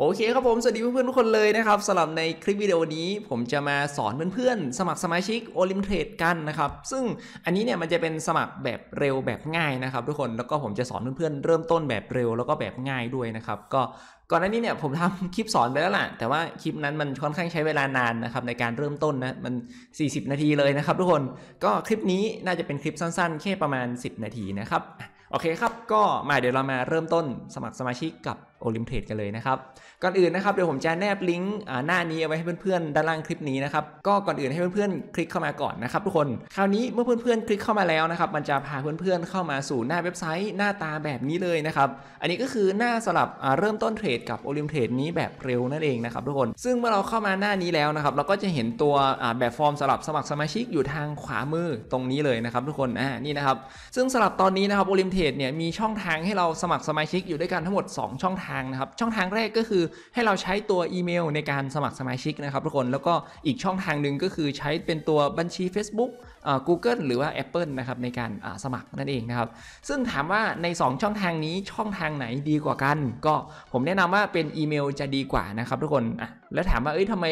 โอเคครับผม สวัสดีเพื่อนๆทุกคนเลยนะครับสำหรับในคลิปวิดีโอนี้ผมจะมาสอนเพื่อนๆ สมัครสมาชิกโอลิมเทรดกันนะครับ ซึ่งอันนี้เนี่ยมันจะเป็นสมัครแบบเร็วแบบง่ายนะครับทุกคนแล้วก็ผมจะสอนเพื่อนๆ เริ่มต้นแบบเร็วแล้วก็แบบง่ายด้วยนะครับก็ก่อนหน้านี้เนี่ยผมทำคลิปสอนไปแล้วล่ะ แต่ว่าคลิปนั้นมันค่อนข้างใช้เวลานานนะครับในการเริ่มต้นนะมัน 40 นาทีเลยนะครับทุกคนก็คลิปนี้น่าจะเป็นคลิปสั้นๆ แค่ประมาณ 10 นาทีนะครับโอเคครับก็มาเดี๋ยวเรามาเริ่มต้นสมัครสมาชิกกับ Olymptrade กันเลยนะครับ ก่อนอื่นนะครับเดี๋ยวผมจะแนบลิงก์หน้านี้เอาไว้ให้เพื่อนๆด้านล่างคลิปนี้นะครับ ก็ก่อนอื่นให้เพื่อนๆคลิกเข้ามาก่อนนะครับทุกคน คราวนี้เมื่อเพื่อนๆคลิกเข้ามาแล้วนะครับมันจะพาเพื่อนๆเข้ามาสู่หน้าเว็บไซต์หน้าตาแบบนี้เลยนะครับ อันนี้ก็คือหน้าสำหรับเริ่มต้นเทรดกับ Olymptrade นี้แบบเร็วนั่นเองนะครับทุกคน ซึ่งเมื่อเราเข้ามาหน้านี้แล้วนะครับเราก็จะเห็นตัวแบบฟอร์มสำหรับสมัครสมาชิกอยู่ทางขวามือตรงนี้เลยนะครับทุกคนอ่านี่นะครับซึ่งสลับตอนนี้นะครับโอลิมเทรดเนี่ยมีช่องทางให้เราสมัครสมาชิกอยู่ด้วยกันทั้งหมด 2 ช่องทางนะครับ ช่องทางแรกก็คือให้เราใช้ตัวอีเมลในการสมัครสมาชิกนะครับทุกคนแล้วก็อีกช่องทางหนึ่งก็คือใช้เป็นตัวบัญชี Facebook อ่า Google หรือว่า Apple นะครับในการสมัครนั่นเองนะครับ ซึ่งถามว่าใน 2 ช่องทางนี้ช่องทางไหนดีกว่ากัน ก็ผมแนะนำว่าเป็นอีเมลจะดีกว่านะครับทุกคนอะแล้วถามว่าเอ้ยทำไม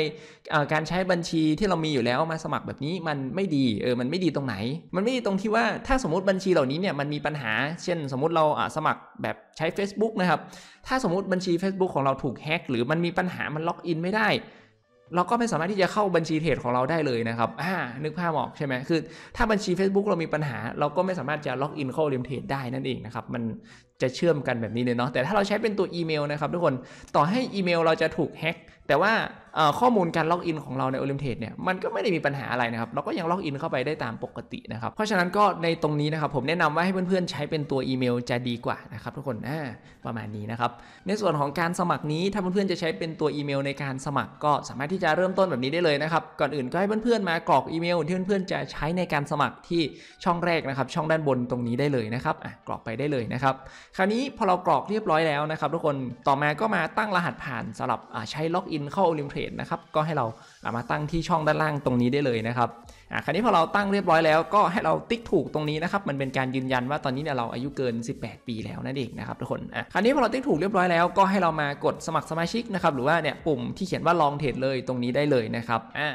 การใช้บัญชีที่เรามีอยู่แล้วมาสมัครแบบนี้มันไม่ดีเออมันไม่ดีตรงไหน มันไม่ดีตรงที่ว่าถ้าสมมติบัญชีเหล่านี้เนี่ยมันมีปัญหา เช่น สมมติเราสมัครแบบใช้ Facebook นะครับถ้าสมมติบัญชี Facebook ของเราถูกแฮ็กหรือมันมีปัญหามันล็อกอินไม่ได้ เราก็ไม่สามารถที่จะเข้าบัญชีเทรดของเราได้เลยนะครับอ่านึกภาพออกใช่ไหมคือ ถ้าบัญชี Facebook เรามีปัญหา เราก็ไม่สามารถจะล็อกอินเข้า Olymptrade ได้นั่นเองนะครับมันจะเชื่อมกันแบบนี้เลยเนาะแต่ถ้าเราใช้เป็นตัวอีเมลนะครับทุกคนต่อให้อีเมลเราจะถูกแฮ็กแต่ว่า ข้อมูลการล็อกอินของเราใน Olymptrade เนี่ยมันก็ไม่ได้มีปัญหาอะไรนะครับเราก็ยังล็อกอินเข้าไปได้ตามปกตินะครับเพราะฉะนั้นก็ในตรงนี้นะครับผมแนะนำว่าให้เพื่อนๆใช้เป็นตัวอีเมลจะดีกว่านะครับทุกคนอ่าประมาณนี้นะครับในส่วนของการสมัครนี้ถ้าเพื่อนๆจะใช้เป็นตัวอีเมลในการสมัครก็สามารถที่จะเริ่มต้นแบบนี้ได้เลยนะครับก่อนอื่นก็ให้เพื่อนๆมากรอกอีเมลที่เพื่อนๆจะใช้ในการสมัครที่ช่องแรกนะครับช่องด้านบนตรงนี้ได้เลยนะครับอะกรอกไปได้เลยนะครับคราวนี้พอเรากรอกเรียบร้อยแล้วนะครับทุกคนต่อมาก็มาตั้งรหัสผ่านสำหรับใช้ล็อกอินเข้าโอลิมเทรดนะครับก็ให้เราามาตั้งที่ช่องด้านล่างตรงนี้ได้เลยนะครับอ่าคราวนี้พอเราตั้งเรียบร้อยแล้วก็ให้เราติ๊กถูกตรงนี้นะครับมันเป็นการยืนยันว่าตอนนี้เนี่ยเราอายุเกิน 18 ปีแล้วนั่นเองนะครับทุกคนอะคราวนี้พอเราติ๊กถูกเรียบร้อยแล้วก็ให้เรามากดสมัครสมาชิกนะครับหรือว่าเนี่ยปุ่มที่เขียนว่าลองเทรดเลยตรงนี้ได้เลยนะครับอ่า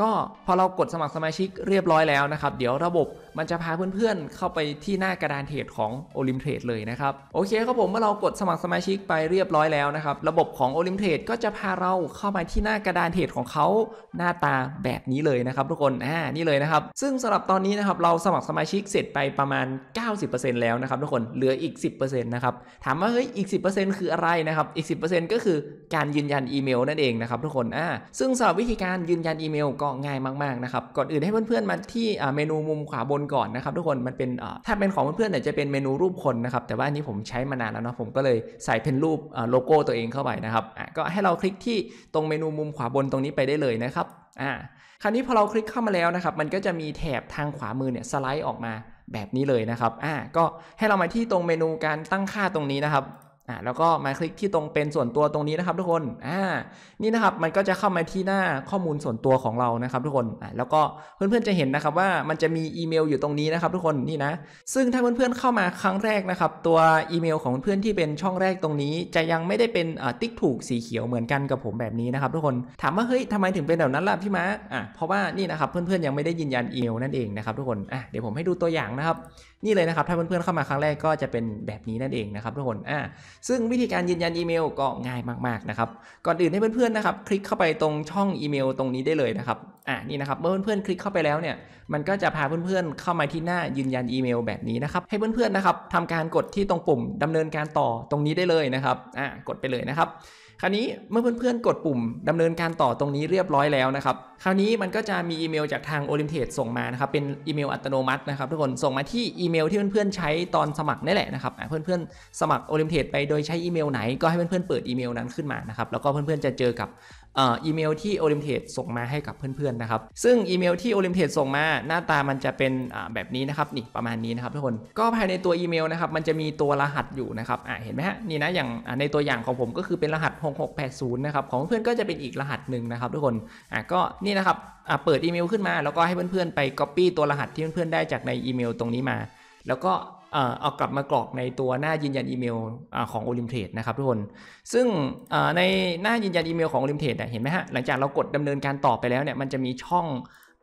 ก็พอเรากดสมัครสมาชิกเรียบร้อยแล้วนะครับ เดี๋ยวระบบ มันจะพาเพื่อนๆ เข้าไปที่หน้ากระดานเทรดของ Olymptrade เลยนะครับ โอเคครับผมเมื่อเรากดสมัครสมาชิกไปเรียบร้อยแล้วนะครับ ระบบของ Olymptrade ก็จะพาเราเข้ามาที่หน้ากระดานเทรดของเขาหน้าตาแบบนี้เลยนะครับทุกคนอ่านี่เลยนะครับ ซึ่งสำหรับตอนนี้นะครับเราสมัครสมาชิกเสร็จไปประมาณ 90%แล้วนะครับทุกคนเหลืออีก 10%นะครับถามว่าเฮ้ยอีก 10%คืออะไรนะครับอีก 10%ก็คือการยืนยันอีเมลนั่นเองนะครับทุกคนอ่าซึ่งสำหรับวิธีการยืนยันอีเมลก็ง่ายมากๆนะครับก่อนอื่นให้เพื่อนๆมาที่เมนูมุมขวาบนก่อนนะครับทุกคนมันเป็นถ้าเป็นของเพื่อนๆเนี่ยจะเป็นเมนูรูปคนนะครับแต่ว่าอันนี้ผมใช้มานานแล้วนะผมก็เลยใส่เป็นรูปโลโก้ตัวเองเข้าไปนะครับก็ให้เราคลิกที่ตรงเมนูมุมขวาบนตรงนี้ไปได้เลยนะครับอ่าคราวนี้พอเราคลิกเข้ามาแล้วนะครับมันก็จะมีแถบทางขวามือเนี่ยสไลด์ออกมาแบบนี้เลยนะครับอ่าก็ให้เรามาที่ตรงเมนูการตั้งค่าตรงนี้นะครับ อ่าแล้วก็มาคลิกที่ตรงเป็นส่วนตัวตรงนี้นะครับทุกคนอ่านี่นะครับมันก็จะเข้ามาที่หน้าข้อมูลส่วนตัวของเรานะครับทุกคนอ่าแล้วก็เพื่อนๆจะเห็นนะครับว่ามันจะมีอีเมลอยู่ตรงนี้นะครับทุกคนนี่นะ ซึ่งถ้าเพื่อนๆเข้ามาครั้งแรกนะครับตัวอีเมลของเพื่อนที่เป็นช่องแรกตรงนี้ จะยังไม่ได้เป็นอ่าติ๊กถูกสีเขียวเหมือนกันกับผมแบบนี้นะครับทุกคนถามว่าเฮ้ยทำไมถึงเป็นแบบนั้นล่ะพี่มาร์อ่าเพราะว่านี่นะครับเพื่อนๆยังไม่ได้ยืนยันอีเมลนั่นเองนะครับทุกคนอะเดี๋ยวผมให้ดูตัวอย่างนะครับนี่เลยนะครับถ้าเพื่อนๆเข้ามาครั้งแรกก็จะเป็นแบบนี้นั่นเองนะครับทุกคนอ่าซึ่งวิธีการยืนยันอีเมลก็ง่ายมากๆนะครับ ก่อนอื่นให้เพื่อนๆนะครับ คลิกเข้าไปตรงช่องอีเมลตรงนี้ได้เลยนะครับ อ่านี่นะครับ เมื่อเพื่อนๆคลิกเข้าไปแล้วเนี่ย มันก็จะพาเพื่อนๆเข้ามาที่หน้ายืนยันอีเมลแบบนี้นะครับ ให้เพื่อนๆนะครับทำการกดที่ตรงปุ่มดำเนินการต่อตรงนี้ได้เลยนะครับ อ่ากดไปเลยนะครับ คราวนี้เมื่อเพื่อนๆ กดปุ่มดำเนินการต่อตรงนี้เรียบร้อยแล้วนะครับ คราวนี้มันก็จะมีอีเมลจากทาง Olymptrade ส่งมานะครับ เป็นอีเมลอัตโนมัตินะครับทุกคนส่งมาที่อีเมลที่เพื่อนๆใช้ตอนสมัครนี่แหละนะครับเพื่อนๆสมัคร Olymptrade ไปโดยใช้อีเมลไหนก็ให้เพื่อนๆเปิดอีเมลนั้นขึ้นมานะครับแล้วก็เพื่อนๆจะเจอกับ อีเมลที่ Olymptrade ส่งมาให้กับเพื่อนๆนะครับ ซึ่งอีเมลที่ Olymptrade ส่งมาหน้าตามันจะเป็นแบบนี้นะครับนี่ประมาณนี้นะครับทุกคนก็ภายในตัวอีเมลนะครับมันจะมีตัวรหัสอยู่นะครับเห็นไหมฮะนี่นะอย่างในตัวอย่างของผมก็คือเป็นรหัส 6680 นะครับของเพื่อนก็จะเป็นอีกรหัสหนึ่งนะครับทุกคนอ่าก็นี่นะครับเปิดอีเมลขึ้นมา แล้วก็ให้เพื่อนๆไป Copy ตัวรหัสที่เพื่อนๆได้จากในอีเมลตรงนี้มา แล้วก็ เอากลับมากรอกในตัวหน้ายืนยันอีเมลอของ o l i m t r a d e นะครับทุกคน ซึ่งในหน้ายืนยันอีเมลของ o l i m t r a d e เห็นไหมฮะหลังจากเรากดดำเนินการต่อไปแล้วเนี่ยมันจะมีช่อง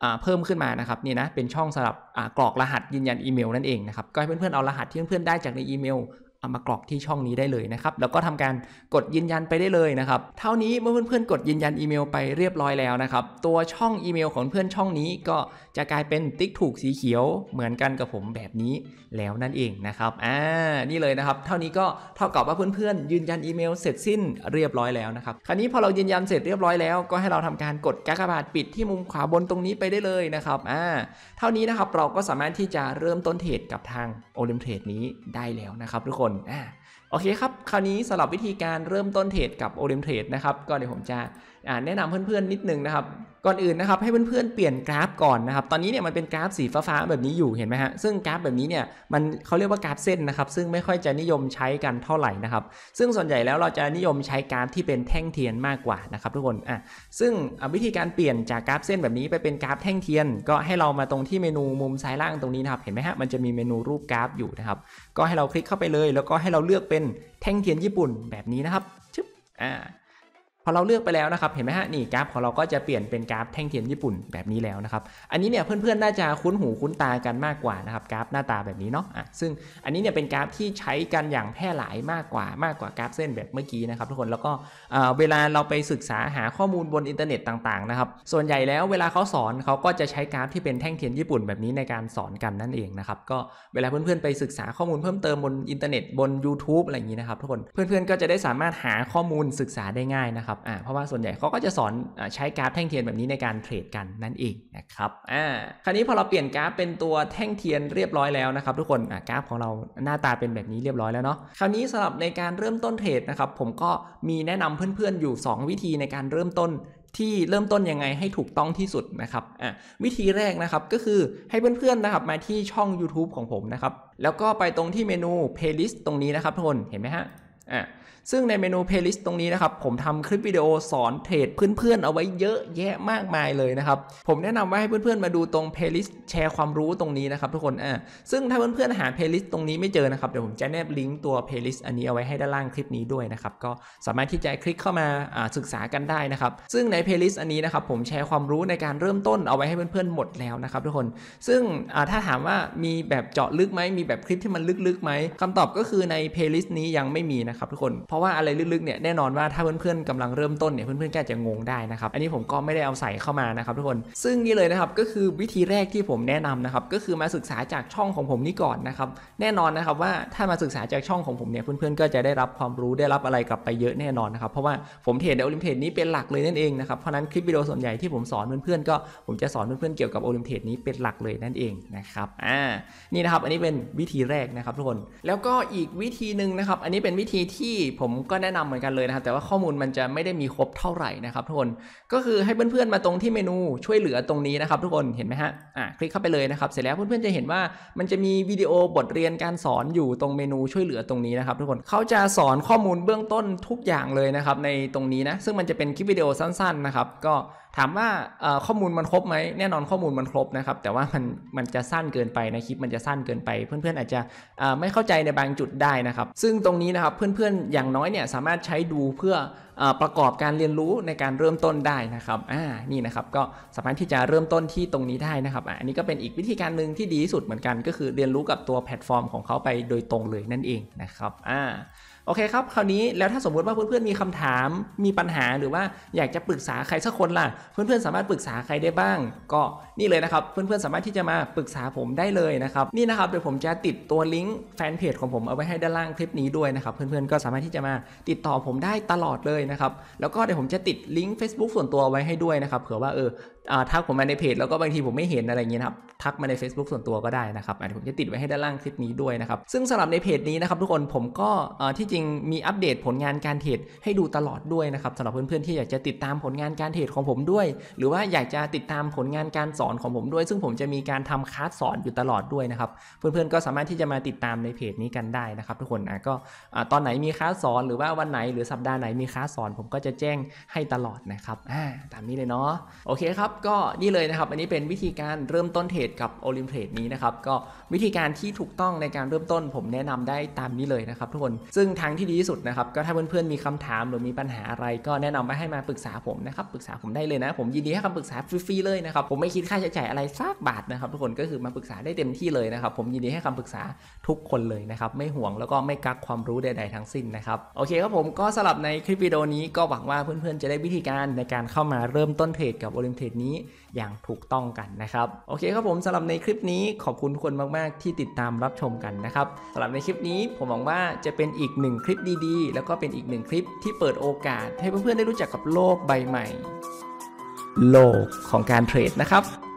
อเพิ่มขึ้นมานะครับนี่นะเป็นช่องสำหรับกรอกรหัสยืนยันอีเมลนั่นเองนะครับก็ให้เพื่อนๆเอารหัสที่เพื่อนๆได้จากในอีเมลเอามากรอกที่ช่องนี้ได้เลยนะครับ แล้วก็ทำการกดยืนยันไปได้เลยนะครับ เท่านี้เมื่อเพื่อนๆกดยืนยันอีเมลไปเรียบร้อยแล้วนะครับ ตัวช่องอีเมลของเพื่อนช่องนี้ก็จะกลายเป็นติ๊กถูกสีเขียวเหมือนกันกับผมแบบนี้แล้วนั่นเองนะครับอ่านี่เลยนะครับ เท่านี้ก็เท่ากับว่าเพื่อนๆ ยืนยันอีเมลเสร็จสิ้นเรียบร้อยแล้วนะครับคราวนี้พอเรายืนยันเสร็จเรียบร้อยแล้วก็ให้เราทำการกดกากบาทปิดที่มุมขวาบนตรงนี้ไปได้เลยนะครับอ่าเท่านี้นะครับเราก็สามารถที่จะเริ่มต้นเทรดกับทางโอลิมเทรดนี้ได้แล้วนะครับทุกคนอ่าโอเคครับ คราวนี้สำหรับวิธีการเริ่มต้นเทรดกับโอลิมเทรดนะครับ ก็เดี๋ยวผมจะแนะนำเพื่อนๆนิดนึงนะครับ ก่อนอื่นนะครับให้เพื่อนๆเปลี่ยนกราฟก่อนนะครับ ตอนนี้เนี่ยมันเป็นกราฟสีฟ้าๆแบบนี้อยู่เห็นไหมฮะ ซึ่งกราฟแบบนี้เนี่ยมันเขาเรียกว่ากราฟเส้นนะครับ ซึ่งไม่ค่อยจะนิยมใช้กันเท่าไหร่นะครับ ซึ่งส่วนใหญ่แล้วเราจะนิยมใช้กราฟที่เป็นแท่งเทียนมากกว่านะครับทุกคน อะ ซึ่งวิธีการเปลี่ยนจากกราฟเส้นแบบนี้ไปเป็นกราฟแท่งเทียน ก็ให้เรามาตรงที่เมนูมุมซ้ายล่างตรงนี้นะครับ เห็นไหมฮะ มันจะมีเมนูรูปกราฟอยู่นะครับ ก็ให้เราคลิกเข้าไปเลย แล้วก็ให้เราเลือกเป็นแท่งเทียนญี่ปุ่นแบบนี้นะครับชึบอ่า อเราเลือกไปแล้วนะครับ เห็นไหมฮะนี่กราฟของเราก็จะเปลี่ยนเป็นกราฟแท่งเทียนญี่ปุ่นแบบนี้แล้วนะครับ อันนี้เนี่ยเพื่อนๆน่าจะคุ้นหูคุ้นตากันมากกว่านะครับกราฟหน้าตาแบบนี้เนาะอะซึ่งอันนี้เนี่ยเป็นกราฟที่ใช้กันอย่างแพร่หลายมากกว่ามากกว่ากราฟเส้นแบบเมื่อกี้นะครับทุกคนแล้วก็เอ่อเวลาเราไปศึกษาหาข้อมูลบนอินเทอร์เน็ตต่างๆนะครับส่วนใหญ่แล้วเวลาเขาสอนเขาก็จะใช้กราฟที่เป็นแท่งเทียนญี่ปุ่นแบบนี้ในการสอนกันนั่นเองนะครับก็เวลาเพื่อนๆไปศึกษาข้อมูลเพิ่มเติมบนอินเทอร์เน็ตบน YouTube อะไรอย่างนี้นะครับทุกคนเพื่อนๆก็จะได้สามารถหาข้อมูลศึกษาได้ง่ายนะครับอ่าเพราะว่าส่วนใหญ่เขาก็จะสอนอใช้กราฟแท่งเทียนแบบนี้ในการเทรดกันนั่นเองนะครับอ่าคราวนี้พอเราเปลี่ยนกราฟเป็นตัวแท่งเทียนเรียบร้อยแล้วนะครับทุกคนอ่ากราฟของเราหน้าตาเป็นแบบนี้เรียบร้อยแล้วเนาะคราวนี้สำหรับในการเริ่มต้นเทรดนะครับผมก็มีแนะนำเพื่อนๆอยู่ 2 วิธีในการเริ่มต้นที่เริ่มต้นยังไงให้ถูกต้องที่สุดนะครับอะวิธีแรกนะครับก็คือให้เพื่อนๆนะครับมาที่ช่อง YouTube ของผมนะครับแล้วก็ไปตรงที่เมนู playlist ตรงนี้นะครับทุกคนเห็นไหมฮะ อะซึ่งในเมนู playlist ตรงนี้นะครับ ผมทำคลิปวิดีโอสอนเทรดเพื่อนๆ เอาไว้เยอะแยะมากมายเลยนะครับ ผมแนะนำว่าให้เพื่อนๆ มาดูตรง playlist แชร์ความรู้ตรงนี้นะครับทุกคนอ่าซึ่งถ้าเพื่อนๆ หา playlist ตรงนี้ไม่เจอนะครับ เดี๋ยวผมจะแนบลิงก์ตัว playlist อันนี้เอาไว้ให้ด้านล่างคลิปนี้ด้วยนะครับ ก็สามารถที่จะคลิกเข้ามาศึกษากันได้นะครับ ซึ่งใน playlist อันนี้นะครับผมแชร์ความรู้ในการเริ่มต้นเอาไว้ให้เพื่อนๆ หมดแล้วนะครับทุกคน ซึ่งถ้าถามว่ามีแบบเจาะลึกไหมมีแบบคลิปที่มันลึกๆไหมคำตอบก็คือใน playlist นี้ยังไม่มีนะครับทุกคนเพราะว่าอะไรลึกๆเนี่ยแน่นอนว่าถ้าเพื่อนๆกำลังเริ่มต้นเนี่ยเพื่อนๆก็จะงงได้นะครับอันนี้ผมก็ไม่ได้เอาใส่เข้ามานะครับทุกคนซึ่งนี่เลยนะครับก็คือวิธีแรกที่ผมแนะนำนะครับก็คือมาศึกษาจากช่องของผมนี่ก่อนนะครับแน่นอนนะครับว่าถ้ามาศึกษาจากช่องของผมเนี่ยเพื่อนๆก็จะได้รับความรู้ได้รับอะไรกลับไปเยอะแน่นอนนะครับเพราะว่าผมเทรดในโอลิมเทรดนี้เป็นหลักเลยนั่นเองนะครับเพราะฉะนั้นคลิปวิดีโอส่วนใหญ่ที่ผมสอนเพื่อนๆก็ผมจะสอนเพื่อนๆเกี่ยวกับโอลิมเทรดนี้เป็นหลักเลยนั่นเองนะครับอ่านี่นะครับอันนี้เป็นวิธีแรกนะครับทุกคนแล้วก็อีกวิธีหนึ่งนะครับอันนี้เป็นวิธีที่ผมก็แนะนำเหมือนกันเลยนะครับ แต่ว่าข้อมูลมันจะไม่ได้มีครบเท่าไหร่นะครับทุกคนก็คือให้เพื่อนๆมาตรงที่เมนูช่วยเหลือตรงนี้นะครับทุกคนเห็นไหมฮะอ่าคลิกเข้าไปเลยนะครับเสร็จแล้วเพื่อนๆจะเห็นว่ามันจะมีวิดีโอบทเรียนการสอนอยู่ตรงเมนูช่วยเหลือตรงนี้นะครับทุกคนเขาจะสอนข้อมูลเบื้องต้นทุกอย่างเลยนะครับในตรงนี้นะซึ่งมันจะเป็นคลิปวิดีโอสั้นๆนะครับก็ ถามว่าข้อมูลมันครบไหมแน่นอนข้อมูลมันครบนะครับ แต่ว่ามันมันจะสั้นเกินไปนะคลิปมันจะสั้นเกินไปเพื่อนๆอาจจะไม่เข้าใจในบางจุดได้นะครับ ซึ่งตรงนี้นะครับเพื่อนๆอย่างน้อยเนี่ยสามารถใช้ดูเพื่อ ประกอบการเรียนรู้ในการเริ่มต้นได้นะครับอ่านี่นะครับก็สามารถที่จะเริ่มต้นที่ตรงนี้ได้นะครับอ่าอันนี้ก็เป็นอีกวิธีการหนึ่งที่ดีที่สุดเหมือนกัน ก็คือเรียนรู้กับตัวแพลตฟอร์มของเขาไปโดยตรงเลยนั่นเองนะครับอ่าโอเคครับ คราวนี้แล้วถ้าสมมุติว่าเพื่อนๆมีคำถามมีปัญหาหรือว่าอยากจะปรึกษาใครสักคนล่ะ เพื่อนๆสามารถปรึกษาใครได้บ้าง ก็นี่เลยนะครับ เพื่อนๆสามารถที่จะมาปรึกษาผมได้เลยนะครับนี่นะครับเดี๋ยวผมจะติดตัวลิงก์แฟนเพจของผมเอาไว้ให้ด้านล่างคลิปนี้ด้วยนะครับเพื่อนๆก็สามารถที่จะมาติดต่อผมได้ตลอดเลยนะครับ แล้วก็เดี๋ยวผมจะติดลิงก์ Facebook ส่วนตัวไว้ให้ด้วยนะครับ เผื่อว่าเออทักผมมาในเพจแล้วก็บางทีผมไม่เห็นอะไรเงี้ยนะครับ ทักมาใน Facebook ส่วนตัวก็ได้นะครับเดี๋ยวผมจะติดไว้ให้ด้านล่างคลิปนี้ด้วยนะครับ ซึ่งสำหรับในเพจนี้นะครับทุกคนผมก็ที่จริงมีอัปเดตผลงานการเทรดให้ดูตลอดด้วยนะครับสำหรับเพื่อนๆที่อยากจะติดตามผลงานการเทรดของผมด้วย หรือว่าอยากจะติดตามผลงานการสอนของผมด้วย ซึ่งผมจะมีการทำคลาสสอนอยู่ตลอดด้วยนะครับ เพื่อนๆก็สามารถที่จะมาติดตามในเพจนี้กันได้นะครับ ทุกคนนะก็ตอนไหนมีคลาสสอนหรือว่าวันไหนหรือสัปดาห์ไหนมีคลาสสอนผมก็จะแจ้งให้ตลอดนะครับอ่าตามนี้เลยเนาะโอเคครับ ก็นี่เลยนะครับ อันนี้เป็นวิธีการเริ่มต้นเทรดกับโอลิมเทรดนี้นะครับก็วิธีการที่ถูกต้องในการเริ่มต้น ผมแนะนำได้ตามนี้เลยนะครับทุกคนซึ่งทางที่ดีที่สุดนะครับก็ถ้าเพื่อนๆมีคำถามหรือมีปัญหาอะไร ก็แนะนำมาให้มาปรึกษาผมนะครับปรึกษาผมได้เลยนะผมยินดีให้คำปรึกษาฟรีๆเลยนะครับผมไม่คิดค่าใช้จ่ายอะไรสักบาทนะครับทุกคนก็คือมาปรึกษาได้เต็มที่เลยนะครับผมยินดีให้คำปรึกษาทุกคนเลยนะครับไม่ห่วงแล้วก็ไม่กักความรู้ใดๆทั้งสิ้นนะครับโอเคครับผมก็สำหรับในคลิปวิดีโอนี้ก็หวังว่าเพื่อนๆจะได้วิธีการในการเข้ามาเริ่มต้นเทรดกับโอลิมเทรดนี้อย่างถูกต้องกันนะครับ โอเคครับผมสำหรับในคลิปนี้ขอบคุณทุกคนมากๆ ที่ติดตามรับชมกันนะครับสำหรับในคลิปนี้ผมหวังว่าจะเป็นอีกหนึ่งคลิปดีๆ แล้วก็เป็นอีกหนึ่งคลิปที่เปิดโอกาสให้เพื่อนๆได้รู้จักกับโลกใบใหม่ โลกของการเทรดนะครับ